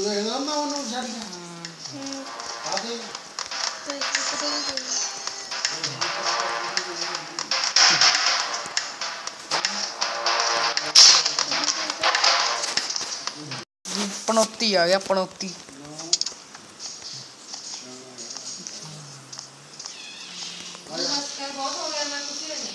हाँ। तो तो पनौती आ गया पनौती। नमस्कार बहुत हो गया मैं कुछ नहीं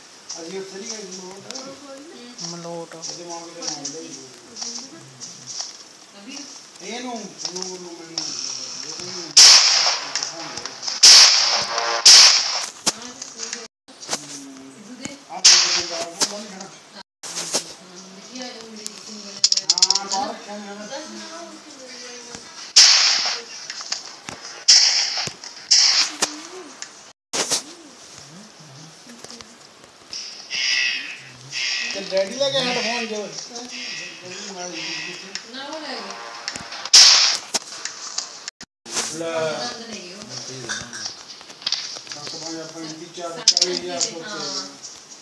ਮੈਨੂੰ ਫੋਨ ਦੇ ਹੁਣ ਮੇਰਾ ਕੋਲਾ ਤਾਂ ਨਹੀਂ ਲਈ ਨਾ ਮੈਂ ਇਧਰ ਤਾਂ ਐਂ ਹੀ ਹੈਗਾ ਹੁਣ ਜਾਣ ਕੇ ਛੱਡਿਆ ਸੀ ਮੈਂ ਤੈਨੂੰ ਆਖਿਆ ਸੀ ਮੈਂ ਐਂ ਕਰ ਕਹਿਣਾ ਨਹੀਂ ਇਹ ਡਿਜ਼ਾਈਨ ਆ ਗਿਆ ਮਾਂ ਚੱਲ ਤੂੰ ਪਾ ਲਾ ਨਾਲ ਦੇ ਯੂਗ ਕਿਵੇਂ ਅਸੀਂ ਉੱਥੇ ਨਹੀਂ ਗਏ ਸੀ ਮੋਟ ਮਲੋਟ ਉਹਦੇ ਮਾਂ ਦੇ ਨਾਲ ਦੇ ਯੂਗ ਅਭੀ ਇਹਨੂੰ ਨੂੰ ਨੂੰ ਮੈਨੂੰ ਡੈਡੀ ਲੈ ਕੇ ਹੈਡਫੋਨ ਜੋ। ਨਾ ਉਹ ਲੈ ਲੈ ਦੰਦ ਨਹੀਂ ਦੀ ਚਾਰ ਚਾਲੀ ਹਜ਼ਾਰ ਸੋਚੇ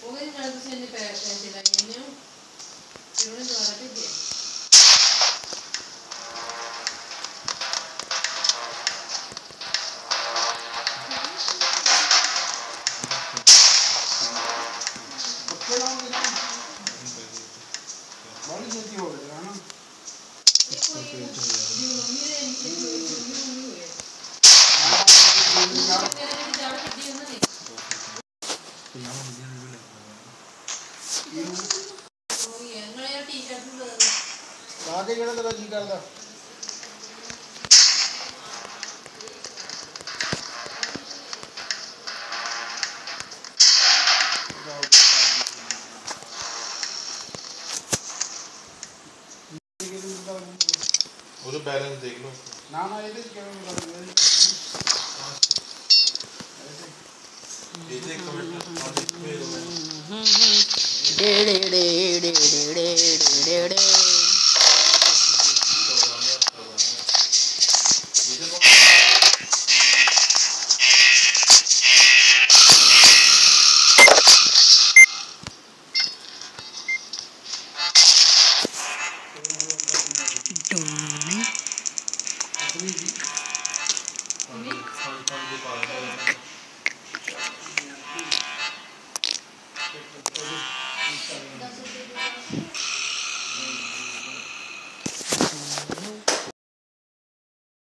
ਉਹ ਕਹਿੰਦੇ ਨਾਲ ਤੁਸੀਂ ਇੰਨੇ ਪੈਸੇ ਲਾਈ ਜਾਂਦੇ ਹੋ ਫਿਰ ਉਹਨੇ ਦੁਬਾਰਾ ਭੇਜਿਆ। ਉਹ ਹੀ ਹੈ ਨਾਲੇ ਯਾਰ ਟੀ-ਸ਼ਰਟ ਵੀ ਬਦਲ ਲਾ ਕੇ ਜਿਹੜਾ ਤੇਰਾ ਜੀ ਕਰਦਾ ਉਹਦਾ ਬੈਲੈਂਸ ਦੇਖ ਲਓ ਨਾ ਨਾ ਇਹਦੇ ਚ ਕਿਵੇਂ ਬਦਲ commitment on the